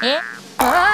哎，啊！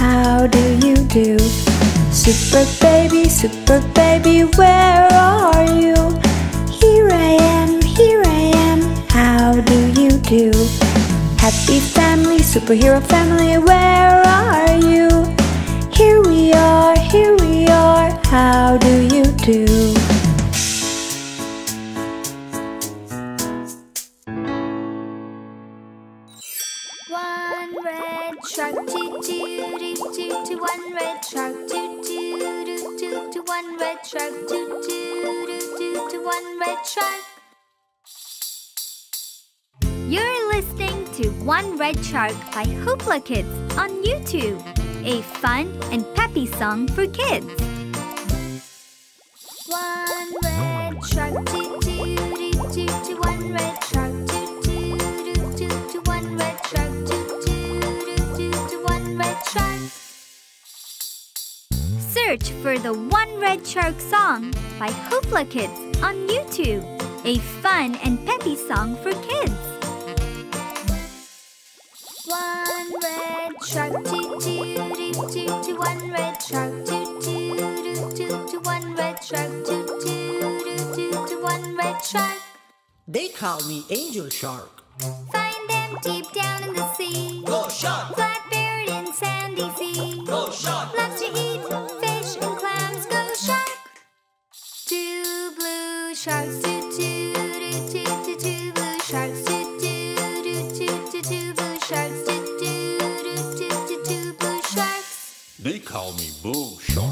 How do you do? Super Baby, Super Baby, where are you? Here I am, here I am, how do you do? Happy family, superhero family, where are you? Here we are, here we are, how do you do? One red shark, choo One red shark, choo choo doo choo choo. One red shark, choo choo doo choo choo. One red shark. You're listening to One Red Shark by HooplaKidz on YouTube, a fun and peppy song for kids. One red shark, choo Search for the One Red Shark song by HooplaKidz on YouTube, a fun and peppy song for kids. One red shark, choo choo doo choo choo. One red shark, choo choo doo choo choo. One red shark, choo choo doo choo choo. One red shark. They call me Angel Shark. Find them deep down in the sea. Go shark! Sharks. They call me Bull Shark.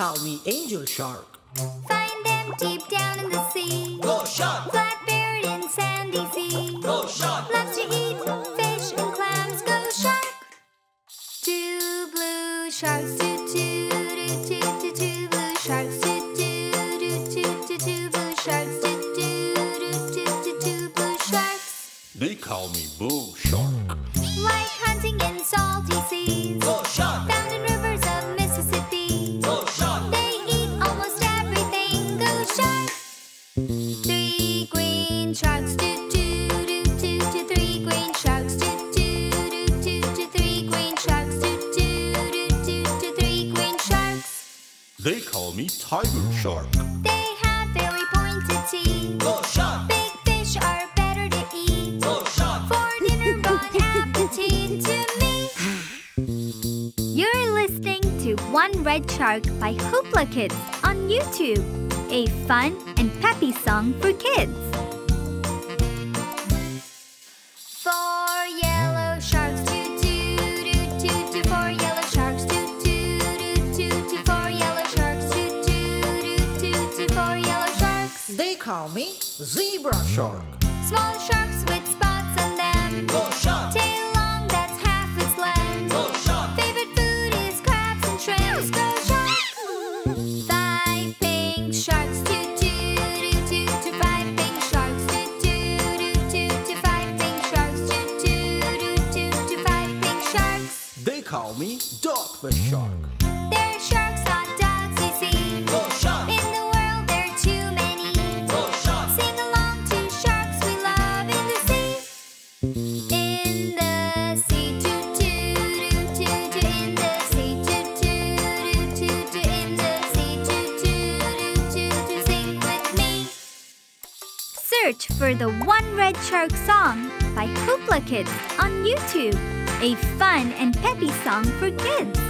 Call me Angel Shark. shark. They have very pointed teeth. Oh, shark. Big fish are better to eat. Oh, shark. For dinner, to me. You're listening to One Red Shark by HooplaKidz on YouTube. A fun and peppy song for kids. zebra shark. Small sharks with Red Shark Song by HooplaKidz on YouTube. A fun and peppy song for kids.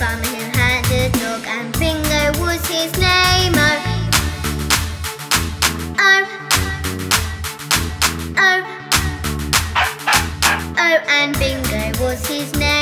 farmer who had a dog and Bingo was his name. Oh, oh, oh, oh, oh and Bingo was his name.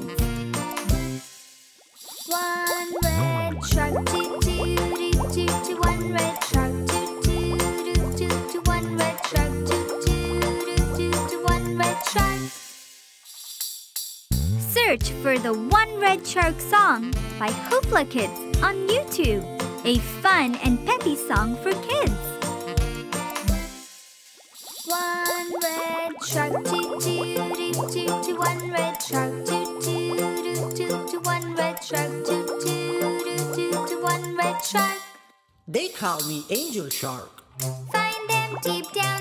kids. One red shark, doo doo doo doo doo. One red shark, doo doo doo doo doo. One red shark, doo doo doo doo doo. One red shark. Search for the One Red Shark song by HooplaKidz on YouTube. A fun and call me Angel Shark. Find them deep down.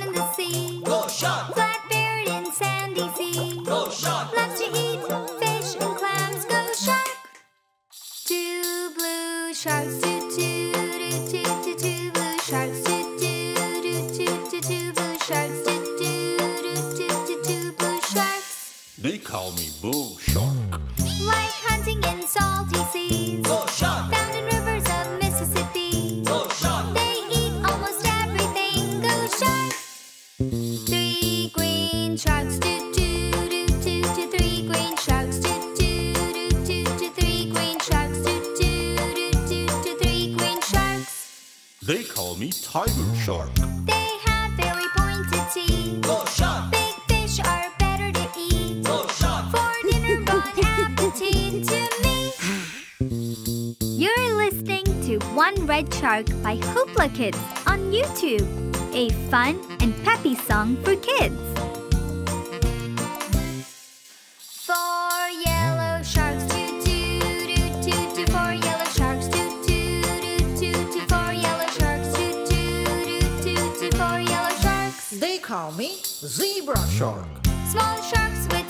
shark. They have very pointed teeth. Oh, shark. Big fish are better to eat. Oh, shark. For dinner, to me. You're listening to One Red Shark by HooplaKidz on YouTube. A fun and peppy song for kids. Zebra shark. Small sharks with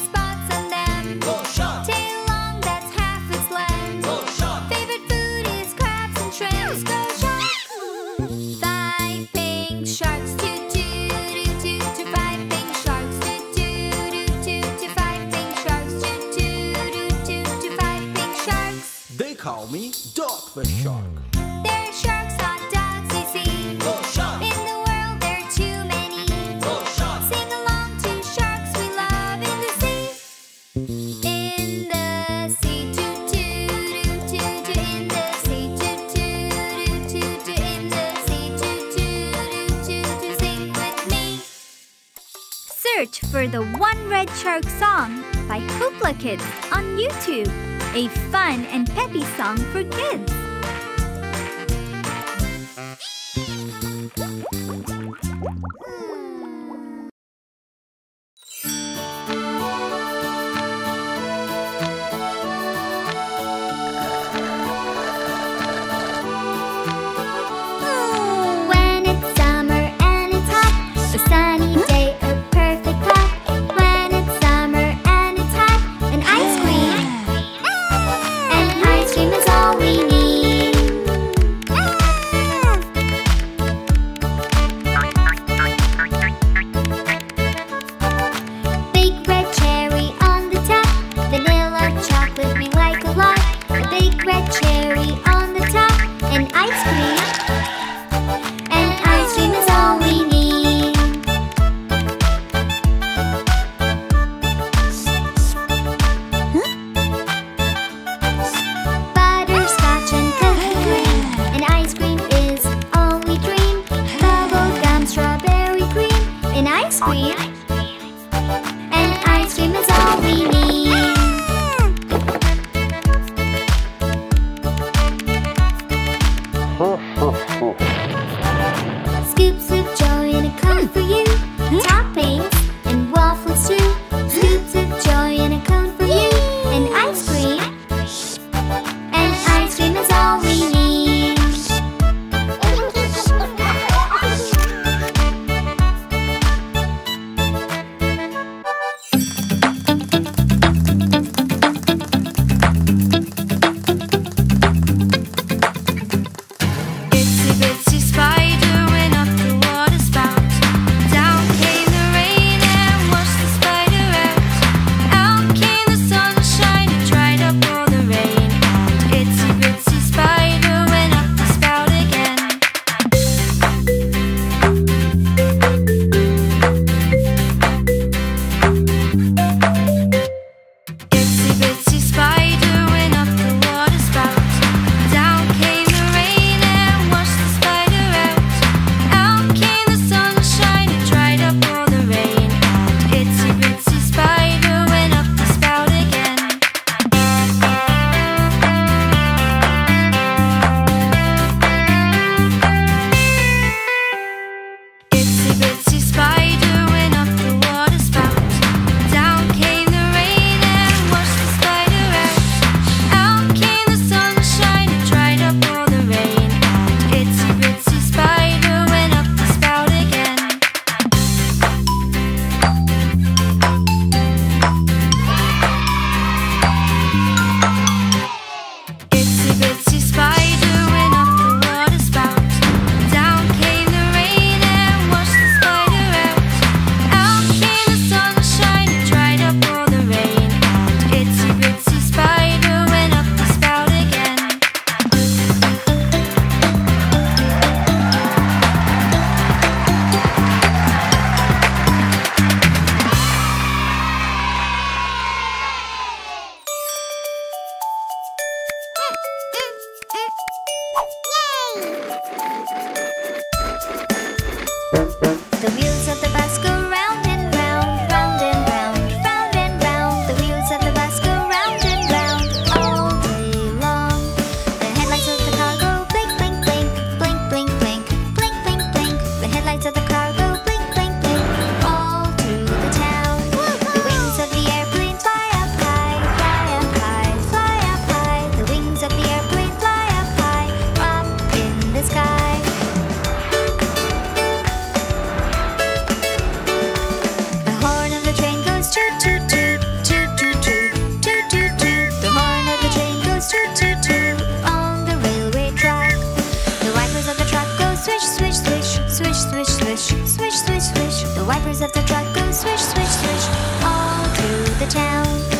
Red Shark Song by HooplaKidz on YouTube. A fun and peppy song for kids. of the truck go swish, swish, swish all through the town.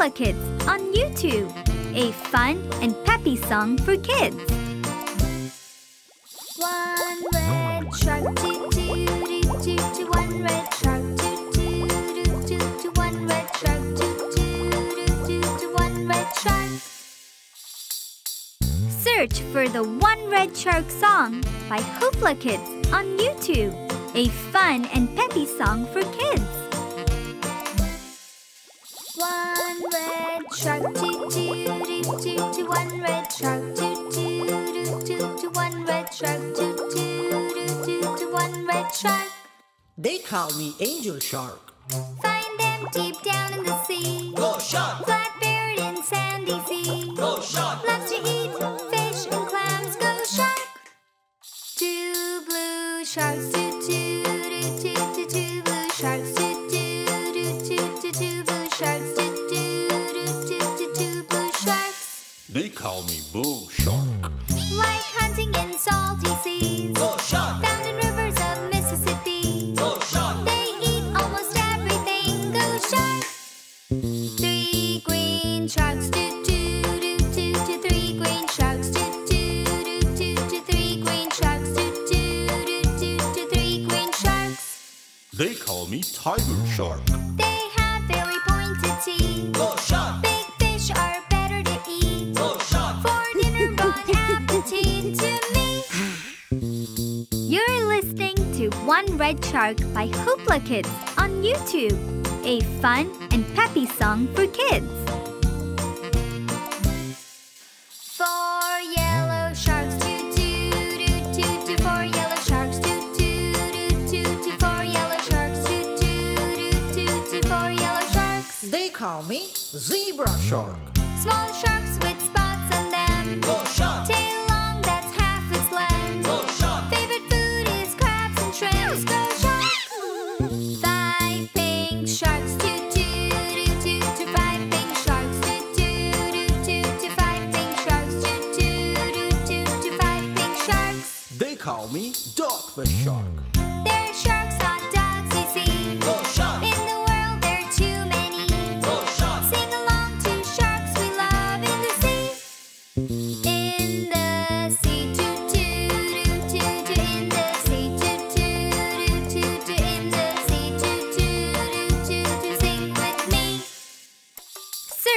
HooplaKidz on YouTube. A fun and peppy song for kids. One red truck, doo doo doo doo doo. One red truck, doo doo doo doo doo. One red truck, doo doo doo doo doo. One red truck. Search for the One Red Shark song by HooplaKidz on YouTube. A fun and peppy song for kids one red doo. One red doo. One red doo. One red. They call me Angel Shark. Find them deep down. Red Shark by HooplaKidz on YouTube. A fun and peppy song for kids. Call me Zebra Shark.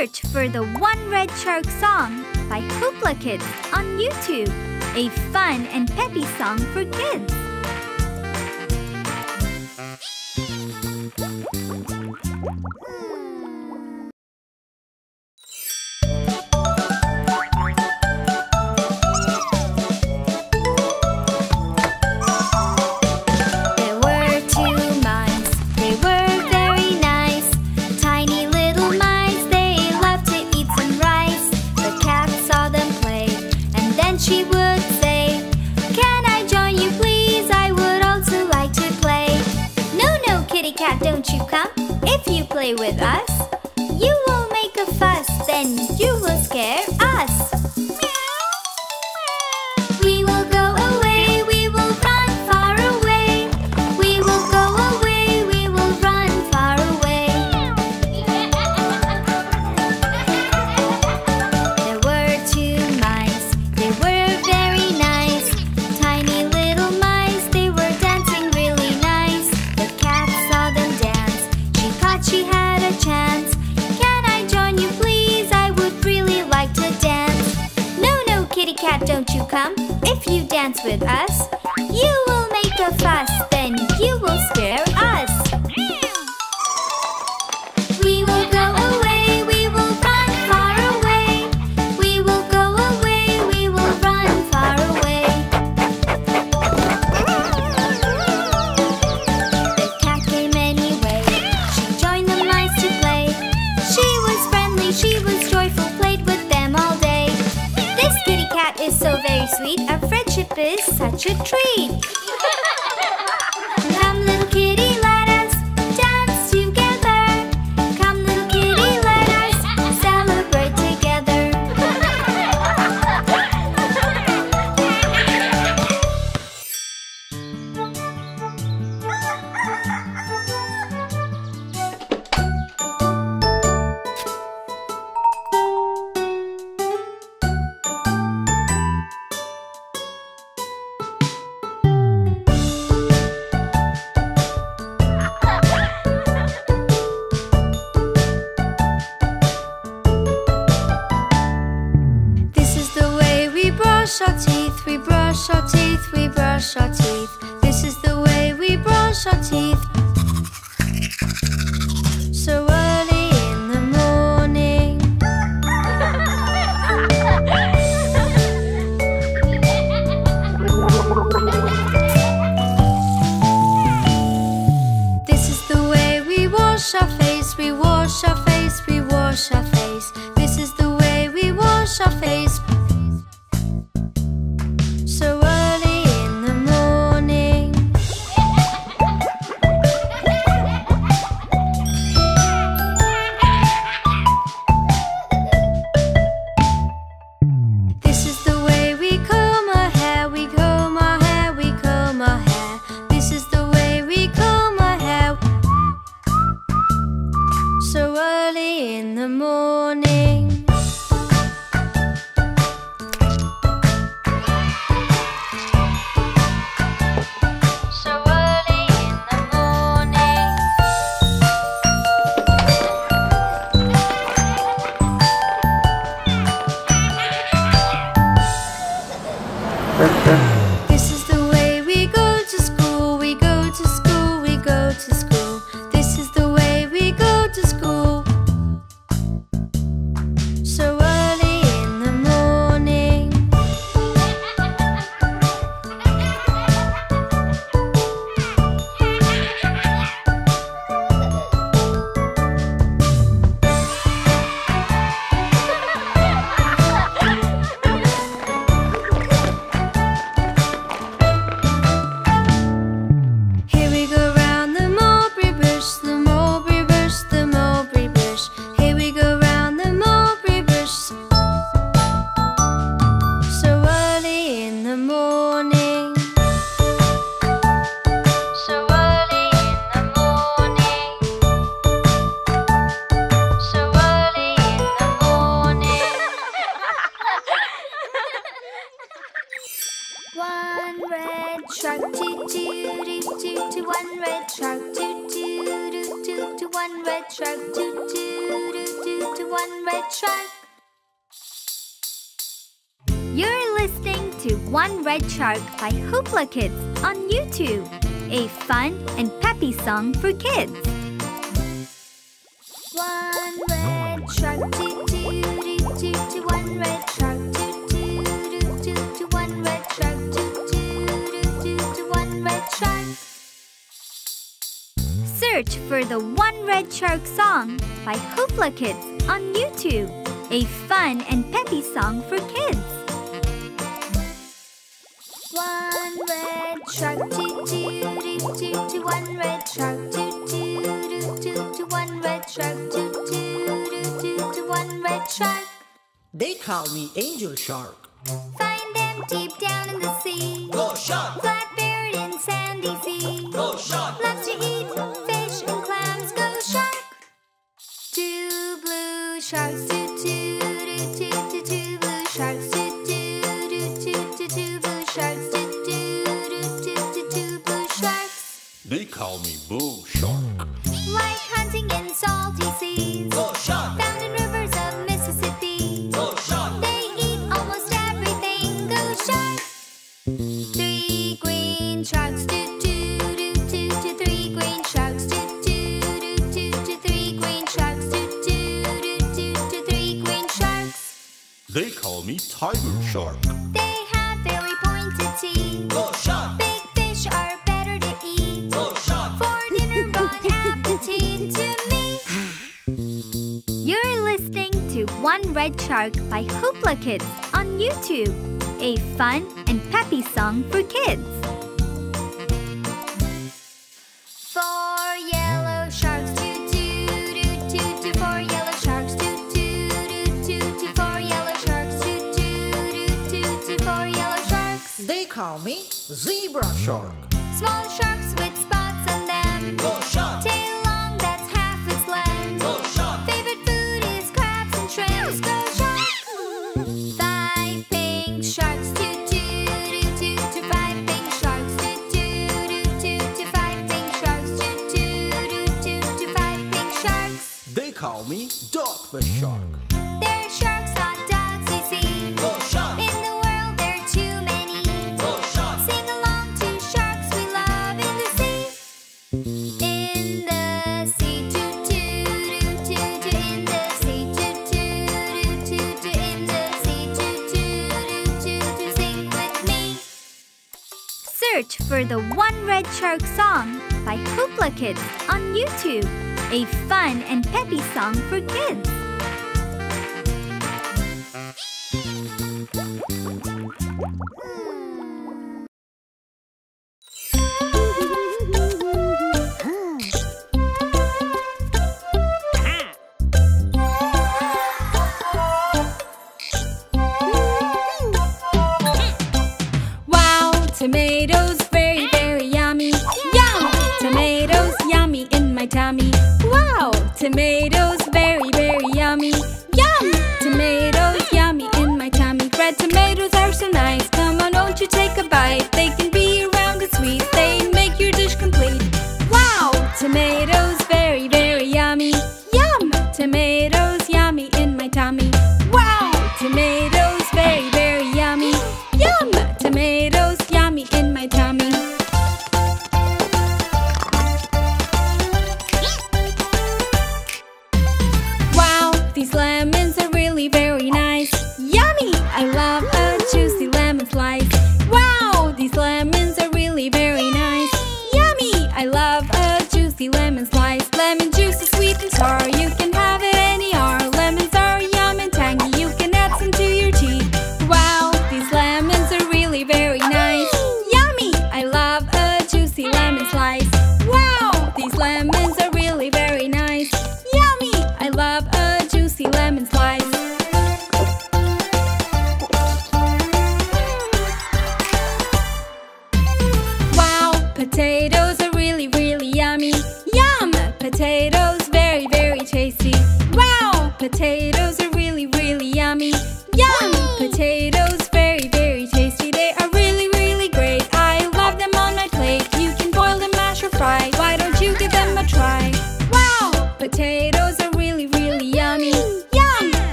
search for the One Red Shark song by HooplaKidz on YouTube, a fun and peppy song for kids. HooplaKidz on YouTube, a fun and peppy song for kids. One red shark, doo doo doo doo doo, one red shark, doo doo doo doo doo, one red shark, doo doo doo doo doo, one red shark. Search for the One Red Shark song by HooplaKidz on YouTube, a fun and peppy song for kids. One red shark, red shark, red shark, red shark. They call me Angel Shark. Find them deep down in the sea. Go shark. Flat-buried in sandy sea. Go shark. call me Bull Shark. Like hunting in salty seas. Bull Shark! Red Shark by HooplaKidz on YouTube. A fun and peppy song for kids. Yellow sharks They call me Zebra Shark. Small sharks with the shark. Search for the One Red Shark song by HooplaKidz on YouTube. A fun and peppy song for kids.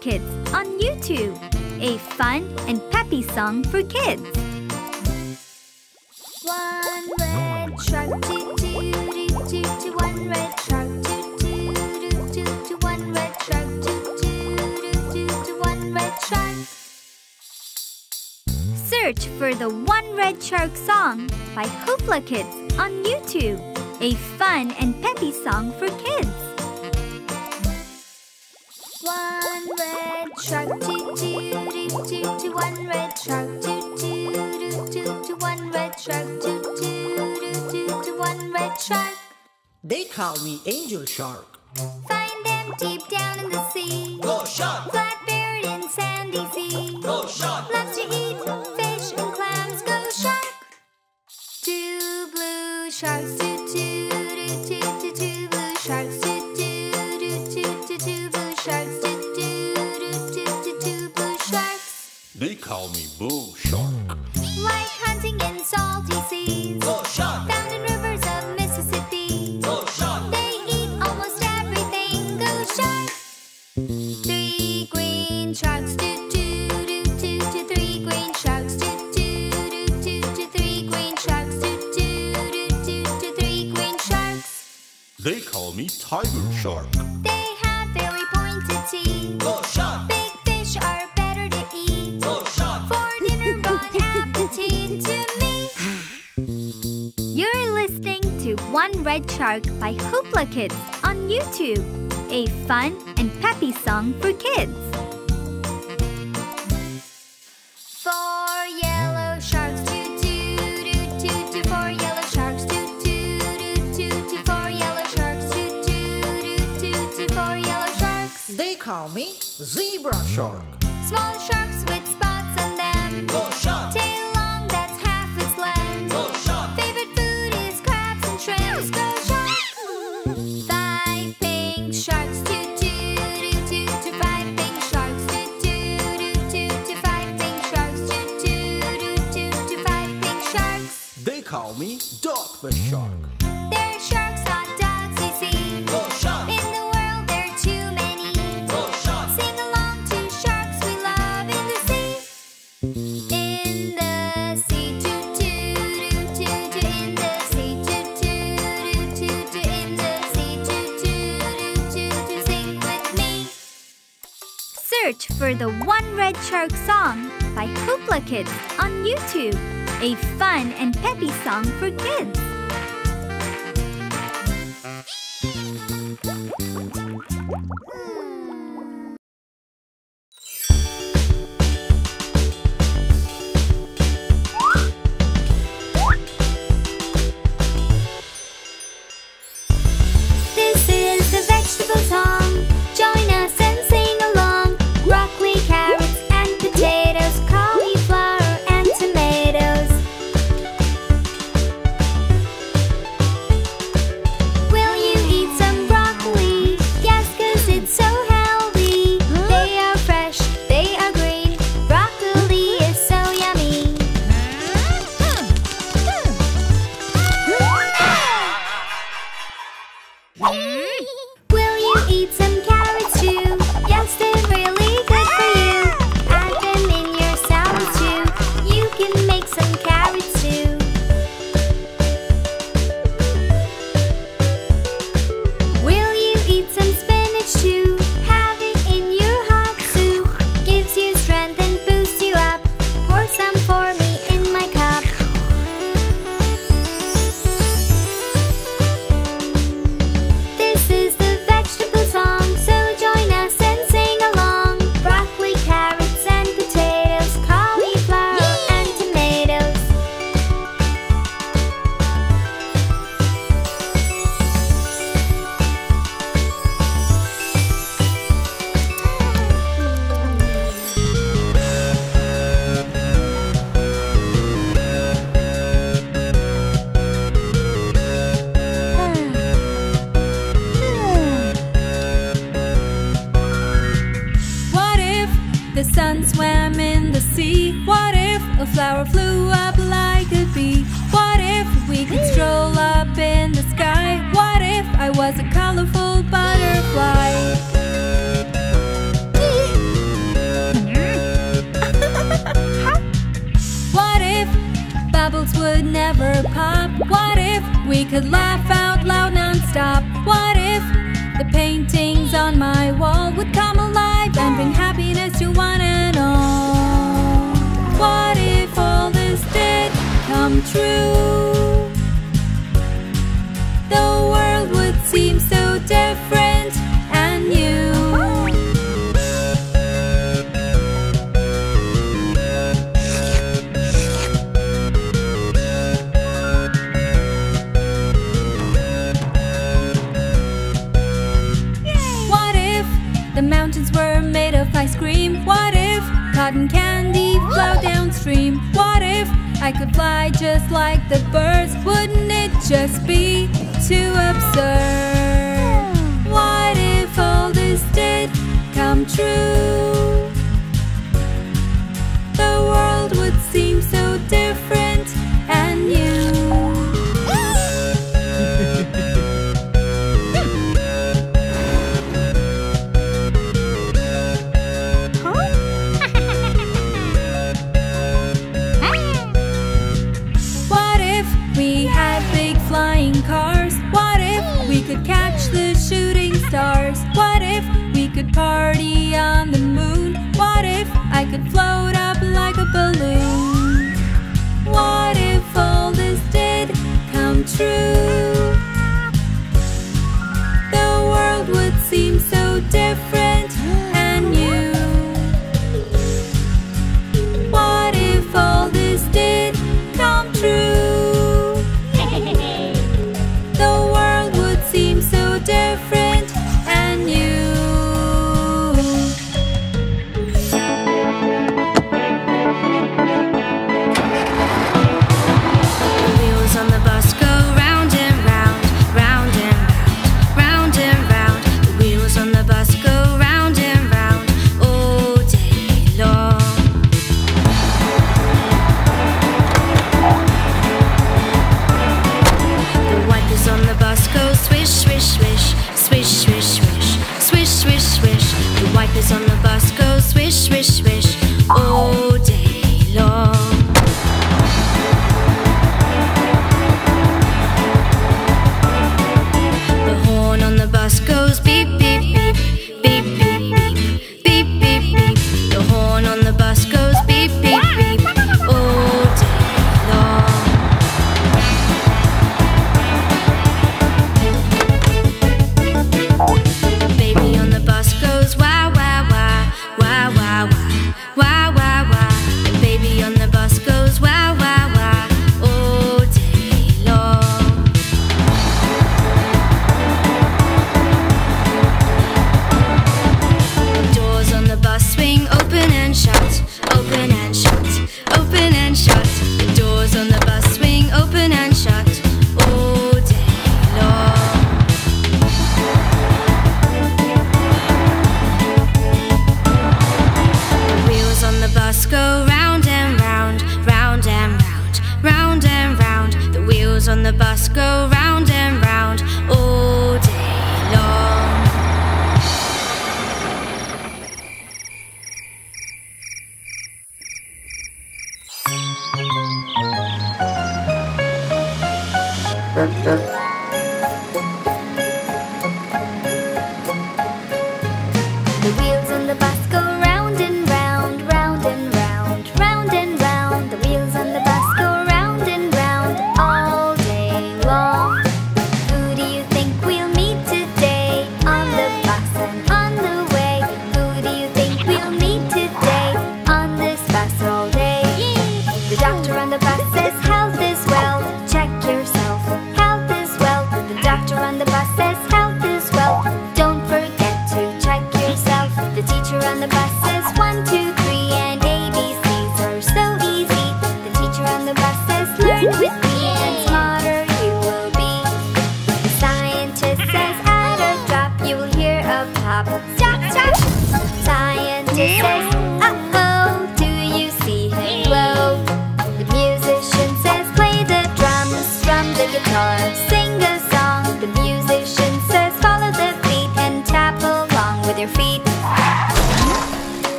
Kids on YouTube, a fun and peppy song for kids. One red shark, toot toot toot toot toot. One red shark, toot toot toot toot toot. One red shark, toot toot toot toot toot. One red shark. Search for the One Red Shark song by HooplaKidz on YouTube, a fun and peppy song for kids. Red shark, toot toot toot toot toot. One red shark, toot toot toot toot toot. One red shark, toot toot toot toot toot. One red shark. They call me Angel Shark. Find them deep down in the sea. Go shark, Flat buried in sandy sea. go shark, Loves to eat fish and clams. Go shark. Two blue sharks. Toot call me Bull Shark. Like hunting in salty seas. go shark, Found in rivers of Mississippi. go shark, They eat almost everything. Go shark. Three green sharks. Toot toot toot toot toot. Three green sharks. Toot toot toot toot toot. Three green sharks. Toot toot toot toot toot. Three green sharks. They call me Tiger Shark. They have very pointed teeth. go shark, One Red Shark by HooplaKidz on YouTube, a fun and peppy song for kids. They call me Zebra Shark. Small sharks call me Dogfish Shark. They're sharks, not dogs, you see. shark, In the world, there are too many. shark, Sing along to sharks we love in the sea. In the sea. In the sea. In the sea. Sing with me. Search for the One Red Shark song by HooplaKidz on YouTube, a fun and peppy song for kids. come true. I could fly just like the birds Wouldn't it just be too absurd? What if all this did come true? The world would seem so different and new true.